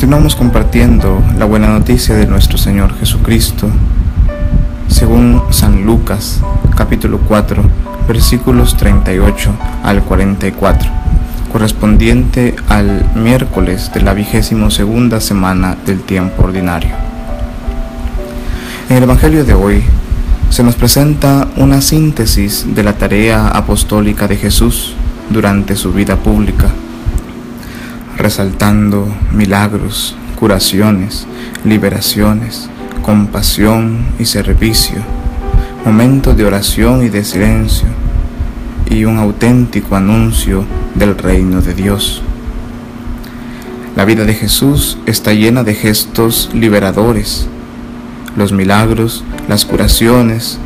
Continuamos compartiendo la buena noticia de nuestro Señor Jesucristo, según San Lucas, capítulo 4, versículos 38 al 44, correspondiente al miércoles de la vigésimo segunda semana del tiempo ordinario. En el Evangelio de hoy se nos presenta una síntesis de la tarea apostólica de Jesús durante su vida pública resaltando milagros, curaciones, liberaciones, compasión y servicio, momentos de oración y de silencio, y un auténtico anuncio del reino de Dios. La vida de Jesús está llena de gestos liberadores. Los milagros, las curaciones,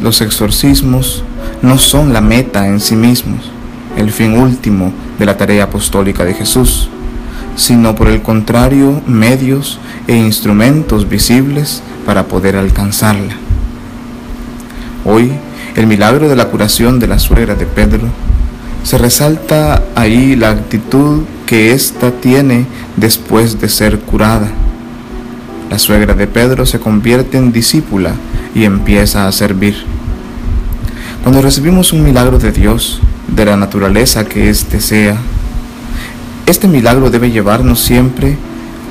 los exorcismos no son la meta en sí mismos, el fin último de la tarea apostólica de Jesús, sino por el contrario medios e instrumentos visibles para poder alcanzarla. Hoy, el milagro de la curación de la suegra de Pedro, se resalta ahí la actitud que ésta tiene después de ser curada. La suegra de Pedro se convierte en discípula y empieza a servir. Cuando recibimos un milagro de Dios, de la naturaleza que éste sea. Este milagro debe llevarnos siempre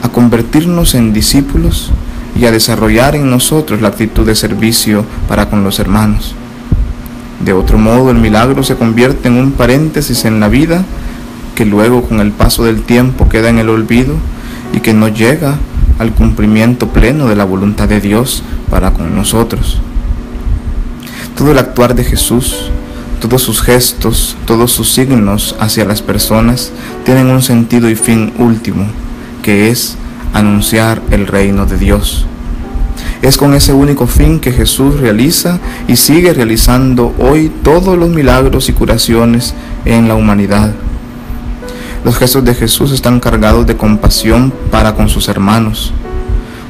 a convertirnos en discípulos y a desarrollar en nosotros la actitud de servicio para con los hermanos. De otro modo, el milagro se convierte en un paréntesis en la vida que luego con el paso del tiempo queda en el olvido y que no llega al cumplimiento pleno de la voluntad de Dios para con nosotros. Todo el actuar de Jesús todos sus gestos, todos sus signos hacia las personas tienen un sentido y fin último, que es anunciar el reino de Dios. Es con ese único fin que Jesús realiza y sigue realizando hoy todos los milagros y curaciones en la humanidad. Los gestos de Jesús están cargados de compasión para con sus hermanos.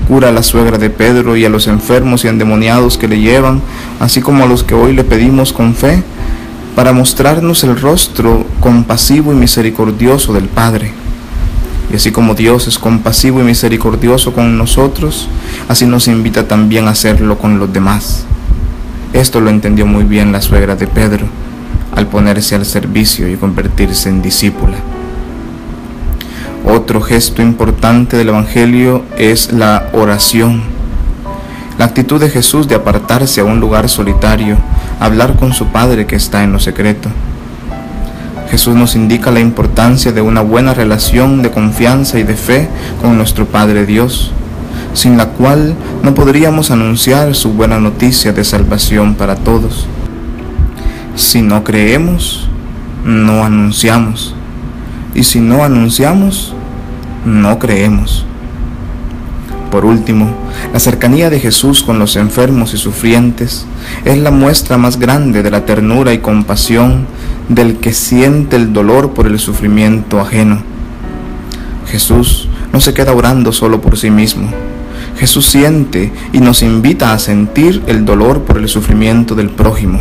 Cura a la suegra de Pedro y a los enfermos y endemoniados que le llevan, así como a los que hoy le pedimos con fe para mostrarnos el rostro compasivo y misericordioso del Padre. Y así como Dios es compasivo y misericordioso con nosotros, así nos invita también a hacerlo con los demás. Esto lo entendió muy bien la suegra de Pedro al ponerse al servicio y convertirse en discípula. Otro gesto importante del Evangelio es la oración. La actitud de Jesús de apartarse a un lugar solitario hablar con su Padre que está en lo secreto. Jesús nos indica la importancia de una buena relación de confianza y de fe con nuestro Padre Dios, sin la cual no podríamos anunciar su buena noticia de salvación para todos. Si no creemos, no anunciamos. Y si no anunciamos, no creemos. Por último, la cercanía de Jesús con los enfermos y sufrientes es la muestra más grande de la ternura y compasión del que siente el dolor por el sufrimiento ajeno. Jesús no se queda orando solo por sí mismo. Jesús siente y nos invita a sentir el dolor por el sufrimiento del prójimo.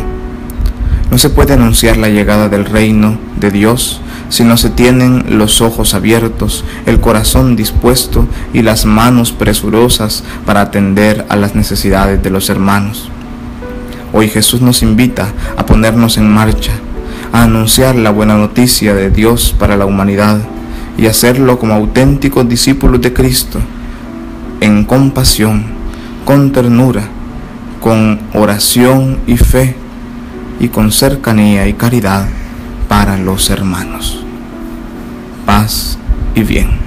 No se puede anunciar la llegada del reino de Dios si no se tienen los ojos abiertos, el corazón dispuesto y las manos presurosas para atender a las necesidades de los hermanos. Hoy Jesús nos invita a ponernos en marcha, a anunciar la buena noticia de Dios para la humanidad y hacerlo como auténticos discípulos de Cristo, en compasión, con ternura, con oración y fe y con cercanía y caridad para los hermanos. Paz y bien.